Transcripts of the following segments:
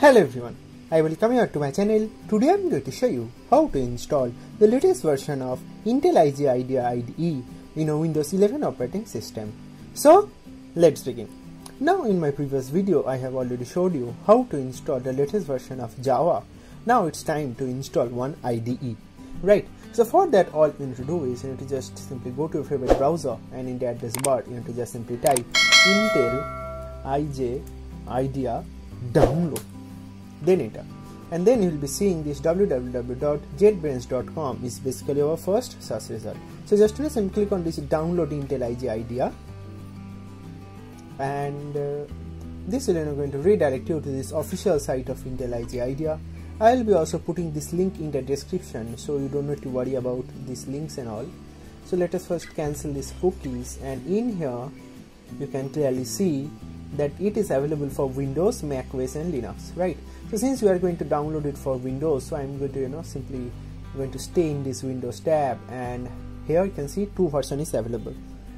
Hello everyone, I welcome you to my channel. Today I am going to show you how to install the latest version of IntelliJ IDEA IDE in a Windows 11 operating system. So let's begin. Now in my previous video I have already showed you how to install the latest version of Java. Now it's time to install one IDE. Right, so for that all you need to do is you need to just simply go to your favorite browser and in the address bar you need to just simply type IntelliJ IDEA download then enter and then you will be seeing this www.jetbrains.com is basically our first search result. So just simply click on this download IntelliJ IDEA. And uh, this is going to redirect you to this official site of IntelliJ IDEA. I will be also putting this link in the description so you don't need to worry about these links and all. So let us first cancel these cookies and in here you can clearly see that it is available for Windows, Mac OS and Linux, right? So since we are going to download it for Windows, so I'm going to you know simply going to stay in this Windows tab and here you can see two versions is available.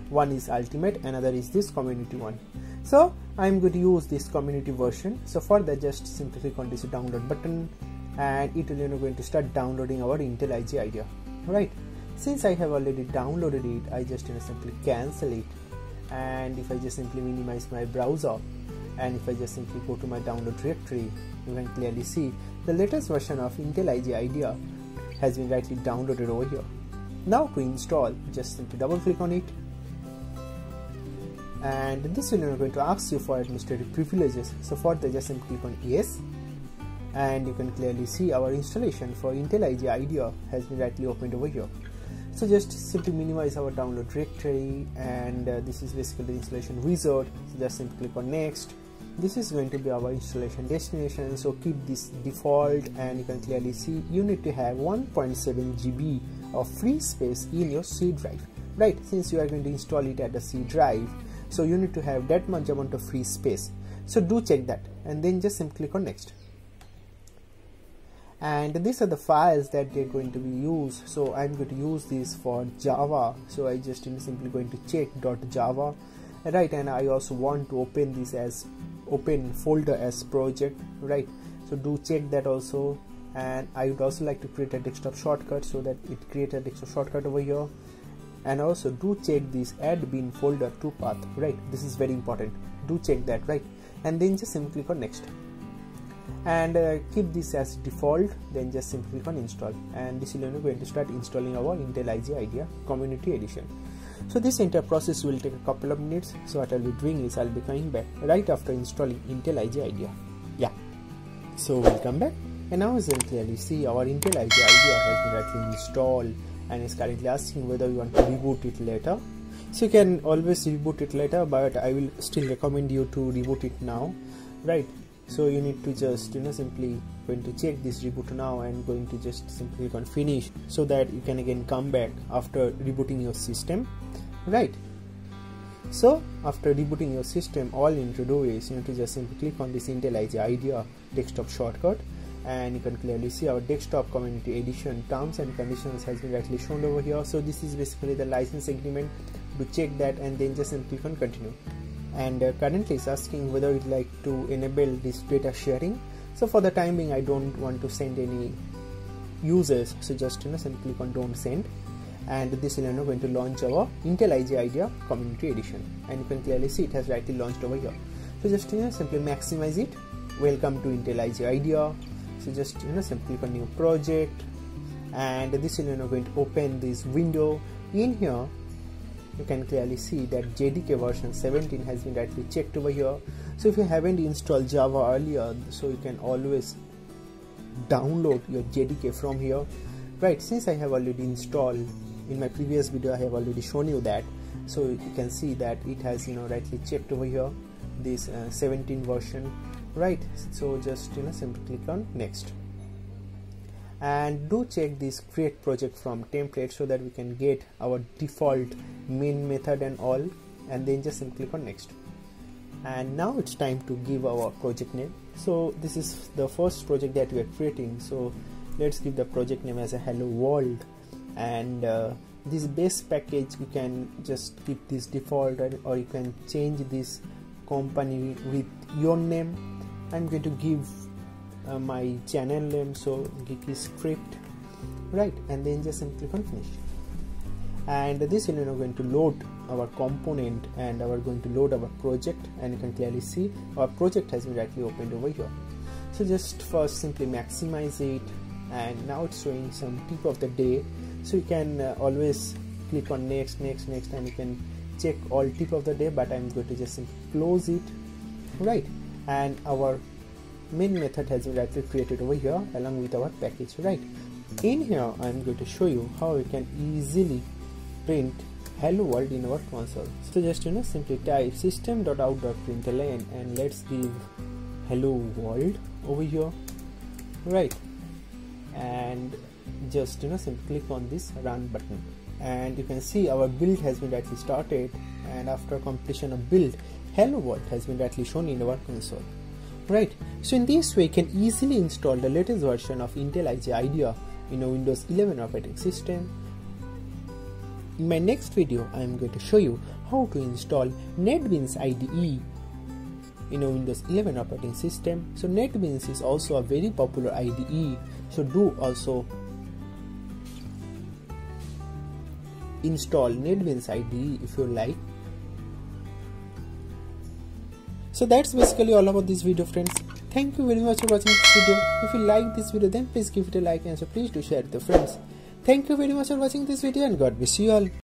One is Ultimate, another is this community one. So I'm going to use this community version. So for that just simply click on this download button and it will you know going to start downloading our IntelliJ IDEA, right? Since I have already downloaded it, I just you know simply cancel it and if I just simply minimize my browser and if I just simply go to my download directory you can clearly see the latest version of IntelliJ IDEA has been rightly downloaded over here. Now to install just simply double click on it. And in this will going to ask you for administrative privileges. So for that just simply click on yes. And you can clearly see our installation for IntelliJ IDEA has been rightly opened over here so just simply minimize our download directory and uh, this is basically the installation wizard so just simply click on next. This is going to be our installation destination. So keep this default and you can clearly see you need to have 1.7 GB of free space in your C drive. Right since you are going to install it at the C drive so you need to have that much amount of free space. So do check that and then just simply click on next and these are the files that they're going to be used so i'm going to use this for java. So i just simply going to check dot .java right and i also want to open this as open folder as project. Right so do check that also. And i would also like to create a desktop shortcut so that it create a desktop shortcut over here. And also do check this add bin folder to path. Right this is very important. Do check that right? And then just simply click on next and uh, keep this as default then just simply click on install. And this is going to start installing our IntelliJ IDEA community edition. So this entire process will take a couple of minutes. So what I'll be doing is I'll be coming back right after installing IntelliJ IDEA. Yeah. So we'll come back. And now as you can clearly see our IntelliJ IDEA has been rightly installed and is currently asking whether you want to reboot it later. So you can always reboot it later but I will still recommend you to reboot it now. Right so you need to just you know simply going to check this reboot now and going to just simply click on finish so that you can again come back after rebooting your system. Right. So after rebooting your system all you need to do is you need to just simply click on this IntelliJ IDEA desktop shortcut and you can clearly see our desktop community edition terms and conditions has been rightly shown over here. So this is basically the license agreement. To check that and then just simply click on continue and uh, currently it's asking whether you'd like to enable this data sharing. So for the time being I don't want to send any users so just you know simply click on don't send. And this is you know going to launch our IntelliJ IDEA community edition. And you can clearly see it has rightly launched over here. So just you know simply maximize it. Welcome to IntelliJ IDEA. So just you know simply click on new project. And this is you know going to open this window. In here you can clearly see that JDK version 17 has been rightly checked over here. So if you haven't installed Java earlier so you can always download your JDK from here. Right since I have already installed in my previous video I have already shown you that. So you can see that it has you know rightly checked over here this uh, 17 version. Right so just you know simply click on next and do check this create project from template so that we can get our default main method and all and then just simply click on next. And now it's time to give our project name. So this is the first project that we are creating. So let's give the project name as a hello world. And uh, this base package you can just keep this default or you can change this company with your name. I'm going to give uh, my channel name so geeky script right and then just simply click on finish and this is you know going to load our component and we're going to load our project and you can clearly see our project has been directly opened over here. So just first simply maximize it and now it's showing some tip of the day. So you can uh, always click on next next next and you can check all tip of the day but i'm going to just close it right and our main method has been directly created over here along with our package right? In here i'm going to show you how we can easily print hello world in our console. So just you know simply type system.out.println and let's give hello world over here right? And just you know simply click on this run button. And you can see our build has been directly started. And after completion of build hello world has been directly shown in our console right. So in this way you can easily install the latest version of intel ij idea in a windows 11 operating system. In my next video i am going to show you how to install netbeans ide in a windows 11 operating system. So netbeans is also a very popular ide so do also install netbeans ide if you like so that's basically all about this video friends. Thank you very much for watching this video. If you like this video then please give it a like and so please do share it with your friends. Thank you very much for watching this video and god bless you all